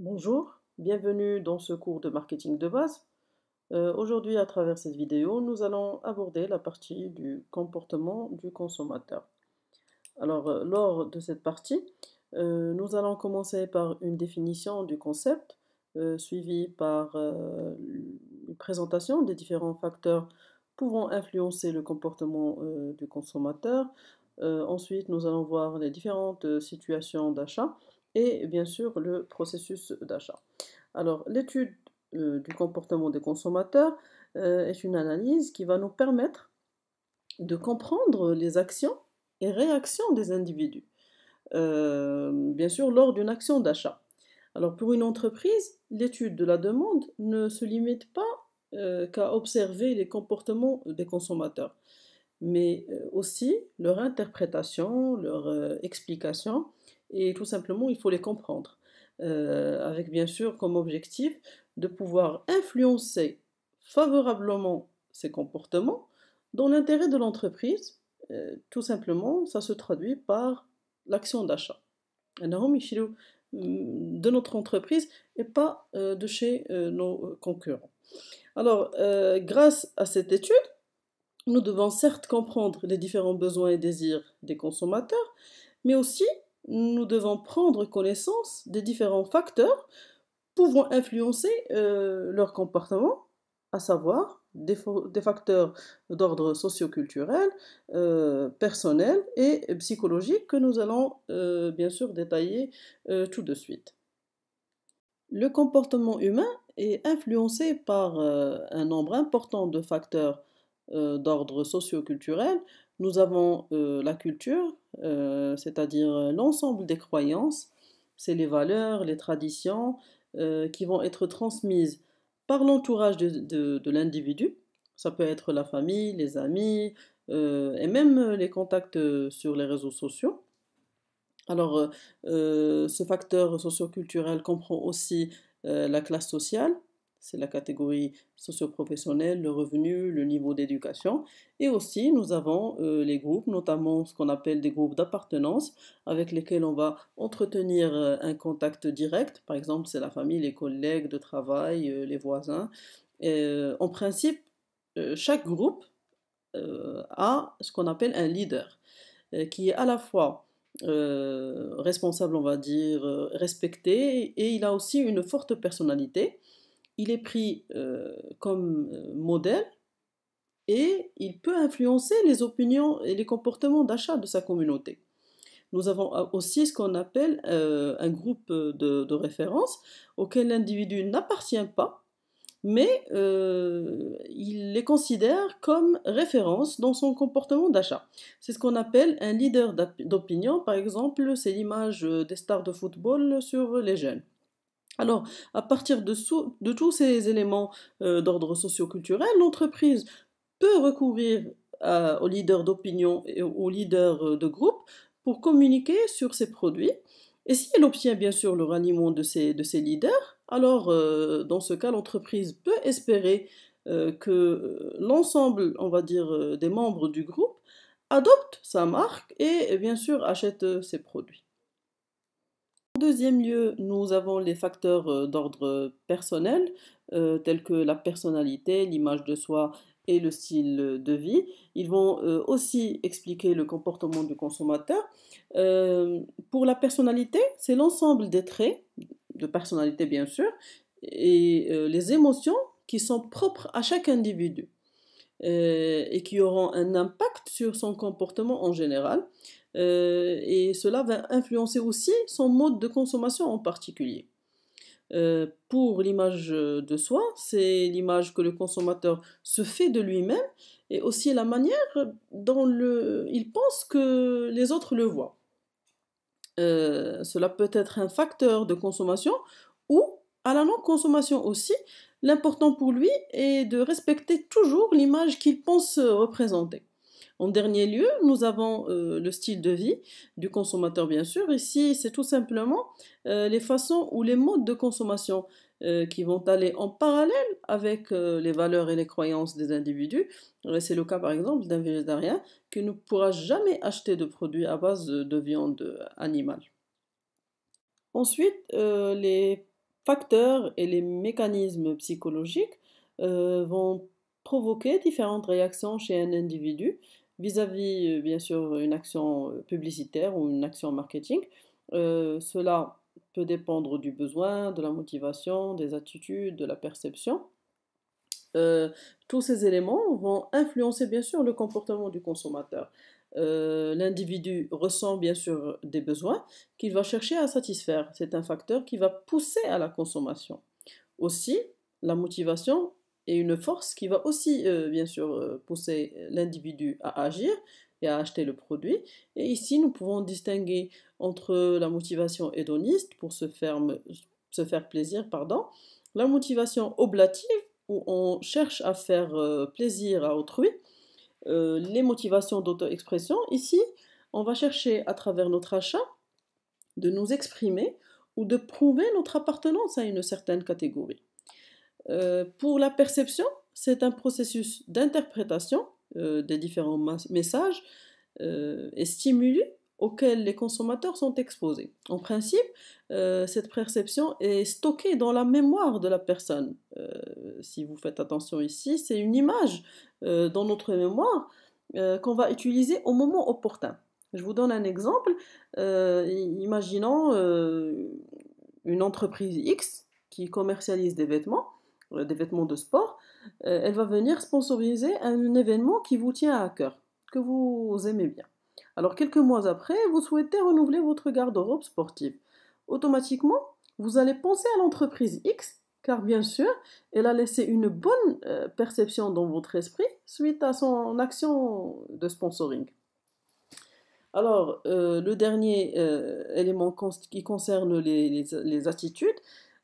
Bonjour, bienvenue dans ce cours de marketing de base. Euh, aujourd'hui, à travers cette vidéo, nous allons aborder la partie du comportement du consommateur. Alors, euh, lors de cette partie, euh, nous allons commencer par une définition du concept, suivie par une présentation des différents facteurs pouvant influencer le comportement du consommateur. ensuite, nous allons voir les différentes situations d'achat et bien sûr le processus d'achat. Alors l'étude euh, du comportement des consommateurs euh, est une analyse qui va nous permettre de comprendre les actions et réactions des individus, euh, bien sûr lors d'une action d'achat. Alors pour une entreprise, l'étude de la demande ne se limite pas qu'à observer les comportements des consommateurs, mais aussi leur interprétation, leur explication et tout simplement, il faut les comprendre. Euh, avec bien sûr comme objectif de pouvoir influencer favorablement ces comportements dans l'intérêt de l'entreprise. Euh, tout simplement, ça se traduit par l'action d'achat. de notre entreprise et pas euh, de chez nos concurrents. Alors, grâce à cette étude, nous devons certes comprendre les différents besoins et désirs des consommateurs, mais aussi nous devons prendre connaissance des différents facteurs pouvant influencer euh, leur comportement, à savoir des, facteurs d'ordre socioculturel, euh, personnel et psychologique que nous allons euh, bien sûr détailler tout de suite. Le comportement humain est influencé par un nombre important de facteurs d'ordre socioculturel. Nous avons la culture, euh, c'est-à-dire euh, l'ensemble des croyances, c'est les valeurs, les traditions euh, qui vont être transmises par l'entourage de, l'individu. Ça peut être la famille, les amis et même les contacts sur les réseaux sociaux. Alors, ce facteur socioculturel comprend aussi la classe sociale, c'est la catégorie socio-professionnelle, le revenu, le niveau d'éducation. Et aussi, nous avons euh, les groupes, notamment ce qu'on appelle des groupes d'appartenance, avec lesquels on va entretenir euh, un contact direct. Par exemple, c'est la famille, les collègues de travail, euh, les voisins. en principe, chaque groupe a ce qu'on appelle un leader, qui est à la fois responsable, on va dire, respecté, et il a aussi une forte personnalité il est pris euh, comme euh, modèle et il peut influencer les opinions et les comportements d'achat de sa communauté. Nous avons euh, aussi ce qu'on appelle un groupe de, référence auquel l'individu n'appartient pas, mais il les considère comme référence dans son comportement d'achat. C'est ce qu'on appelle un leader d'opinion, par exemple, c'est l'image des stars de football sur les jeunes. Alors, à partir de, tous ces éléments euh, d'ordre socio-culturel, l'entreprise peut recourir aux leaders d'opinion et aux leaders euh, de groupe pour communiquer sur ses produits. Et si elle obtient bien sûr le ralliement de ces, leaders, alors euh, dans ce cas, l'entreprise peut espérer que l'ensemble, on va dire, des membres du groupe adoptent sa marque et bien sûr achètent ses produits. Deuxième lieu, nous avons les facteurs euh, d'ordre personnel, euh, tels que la personnalité, l'image de soi et le style de vie. Ils vont euh, aussi expliquer le comportement du consommateur. pour la personnalité, c'est l'ensemble des traits, de personnalité bien sûr, et les émotions qui sont propres à chaque individu et qui auront un impact sur son comportement en général. Euh, et cela va influencer aussi son mode de consommation en particulier. Euh, pour l'image de soi, c'est l'image que le consommateur se fait de lui-même et aussi la manière dont il pense que les autres le voient. Euh, cela peut être un facteur de consommation ou à la non-consommation aussi. L'important pour lui est de respecter toujours l'image qu'il pense représenter. En dernier lieu, nous avons euh, le style de vie du consommateur, bien sûr. Ici, c'est tout simplement euh, les façons ou les modes de consommation euh, qui vont aller en parallèle avec les valeurs et les croyances des individus. C'est le cas, par exemple, d'un végétarien qui ne pourra jamais acheter de produits à base de viande animale. Ensuite, les facteurs et les mécanismes psychologiques vont provoquer différentes réactions chez un individu vis-à-vis, bien sûr, une action publicitaire ou une action marketing. cela peut dépendre du besoin, de la motivation, des attitudes, de la perception. Euh, tous ces éléments vont influencer bien sûr le comportement du consommateur. Euh, l'individu ressent bien sûr des besoins qu'il va chercher à satisfaire. C'est un facteur qui va pousser à la consommation. Aussi, la motivation est une force qui va aussi euh, bien sûr pousser l'individu à agir et à acheter le produit. Et ici, nous pouvons distinguer entre la motivation hédoniste pour se faire, plaisir, pardon, la motivation oblative où on cherche à faire euh, plaisir à autrui, euh, les motivations d'auto-expression, ici, on va chercher à travers notre achat de nous exprimer ou de prouver notre appartenance à une certaine catégorie. Euh, pour la perception, c'est un processus d'interprétation des différents messages et stimuli auxquels les consommateurs sont exposés. En principe, euh, cette perception est stockée dans la mémoire de la personne. Euh, si vous faites attention ici, c'est une image euh, dans notre mémoire qu'on va utiliser au moment opportun. Je vous donne un exemple. imaginons une entreprise X qui commercialise des vêtements, des vêtements de sport. elle va venir sponsoriser un événement qui vous tient à cœur, que vous aimez bien. Alors quelques mois après, vous souhaitez renouveler votre garde-robe sportive. Automatiquement, vous allez penser à l'entreprise X, car bien sûr, elle a laissé une bonne euh, perception dans votre esprit suite à son action de sponsoring. Alors, euh, le dernier euh, élément qui concerne les attitudes,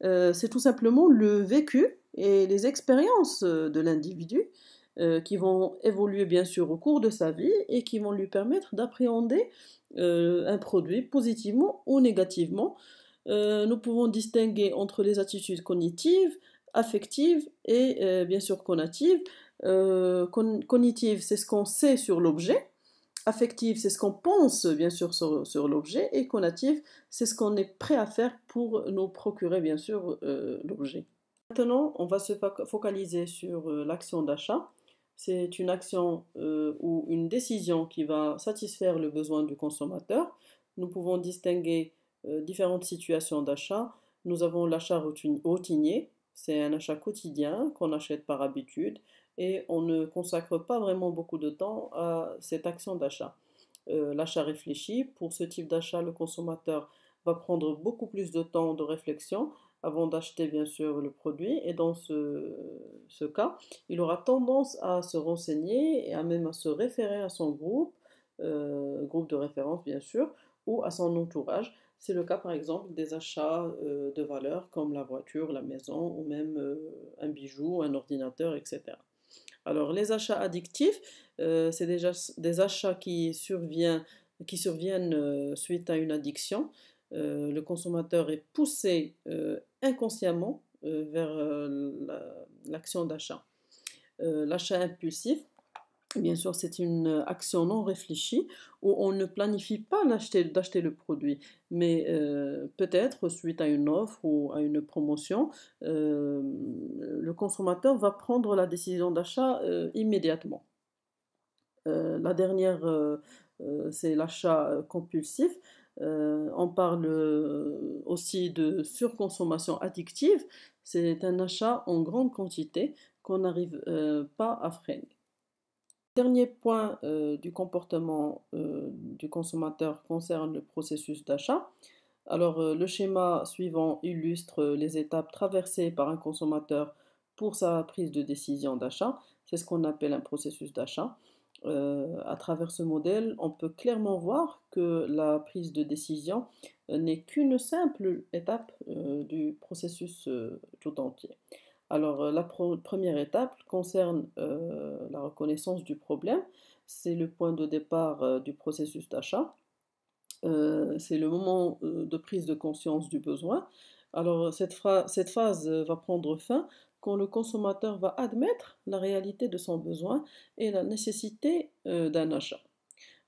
c'est tout simplement le vécu et les expériences de l'individu euh, qui vont évoluer bien sûr au cours de sa vie et qui vont lui permettre d'appréhender euh, un produit positivement ou négativement. Euh, nous pouvons distinguer entre les attitudes cognitives, affectives et bien sûr conatives. cognitive, c'est ce qu'on sait sur l'objet. Affective, c'est ce qu'on pense bien sûr sur, sur l'objet. Et conative, c'est ce qu'on est prêt à faire pour nous procurer bien sûr l'objet. Maintenant, on va se focaliser sur l'action d'achat c'est une action euh, ou une décision qui va satisfaire le besoin du consommateur. Nous pouvons distinguer euh, différentes situations d'achat. Nous avons l'achat routinier, c'est un achat quotidien qu'on achète par habitude et on ne consacre pas vraiment beaucoup de temps à cette action d'achat. Euh, l'achat réfléchi, pour ce type d'achat, le consommateur va prendre beaucoup plus de temps de réflexion avant d'acheter bien sûr le produit. Et dans ce, cas, il aura tendance à se renseigner et à même à se référer à son groupe, euh, groupe de référence bien sûr, ou à son entourage. C'est le cas par exemple des achats euh, de valeur comme la voiture, la maison ou même euh, un bijou, un ordinateur, etc. Alors les achats addictifs, c'est déjà des achats qui, surviennent, qui surviennent suite à une addiction. Euh, le consommateur est poussé euh, inconsciemment euh, vers l'action d'achat. L'achat impulsif, bien sûr, c'est une action non réfléchie où on ne planifie pas d'acheter le produit, mais peut-être suite à une offre ou à une promotion, le consommateur va prendre la décision d'achat immédiatement. la dernière, c'est l'achat compulsif. Euh, on parle euh, aussi de surconsommation addictive. C'est un achat en grande quantité qu'on n'arrive euh, pas à freiner. Dernier point du comportement du consommateur concerne le processus d'achat. Alors le schéma suivant illustre les étapes traversées par un consommateur pour sa prise de décision d'achat. C'est ce qu'on appelle un processus d'achat. Euh, à travers ce modèle, on peut clairement voir que la prise de décision euh, n'est qu'une simple étape euh, du processus tout entier. Alors la première étape concerne la reconnaissance du problème. C'est le point de départ du processus d'achat. c'est le moment de prise de conscience du besoin. Alors cette, cette phase va prendre fin quand le consommateur va admettre la réalité de son besoin et la nécessité euh, d'un achat.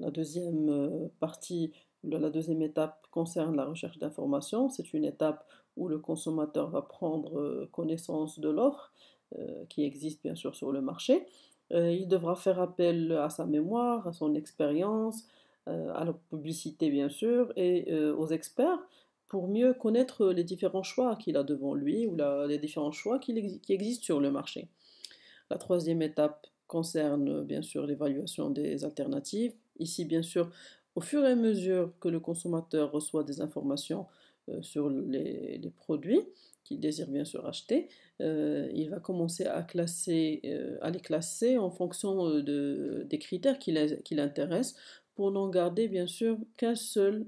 La deuxième euh, partie, la deuxième étape concerne la recherche d'informations. C'est une étape où le consommateur va prendre connaissance de l'offre qui existe bien sûr sur le marché. il devra faire appel à sa mémoire, à son expérience, à la publicité bien sûr et aux experts pour mieux connaître les différents choix qu'il a devant lui ou les différents choix qui existent sur le marché. La troisième étape concerne bien sûr l'évaluation des alternatives. Ici, bien sûr, au fur et à mesure que le consommateur reçoit des informations euh, sur les, produits qu'il désire bien sûr acheter, euh, il va commencer à, euh, les classer en fonction de, des critères qui l'intéressent pour n'en garder bien sûr qu'un seul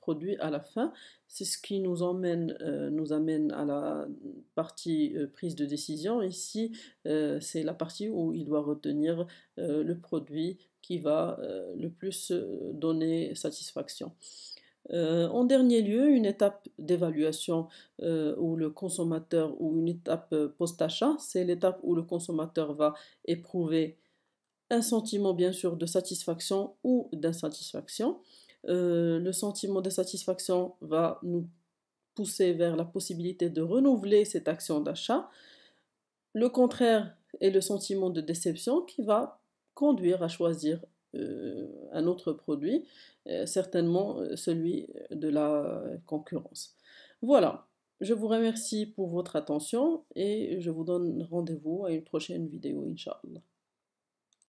produit à la fin. C'est ce qui nous, nous amène à la partie prise de décision. Ici, c'est la partie où il doit retenir le produit qui va le plus donner satisfaction. en dernier lieu, une étape d'évaluation où le consommateur, ou une étape post-achat, c'est l'étape où le consommateur va éprouver un sentiment bien sûr de satisfaction ou d'insatisfaction. le sentiment de satisfaction va nous pousser vers la possibilité de renouveler cette action d'achat. Le contraire est le sentiment de déception qui va conduire à choisir euh, un autre produit, euh, certainement euh, celui de la concurrence. Voilà, je vous remercie pour votre attention et je vous donne rendez-vous à une prochaine vidéo, Inch'Allah.